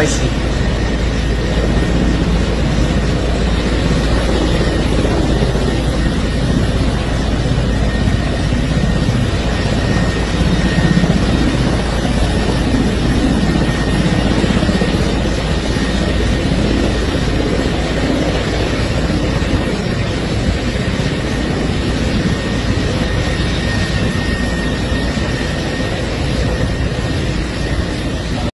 スパイシー。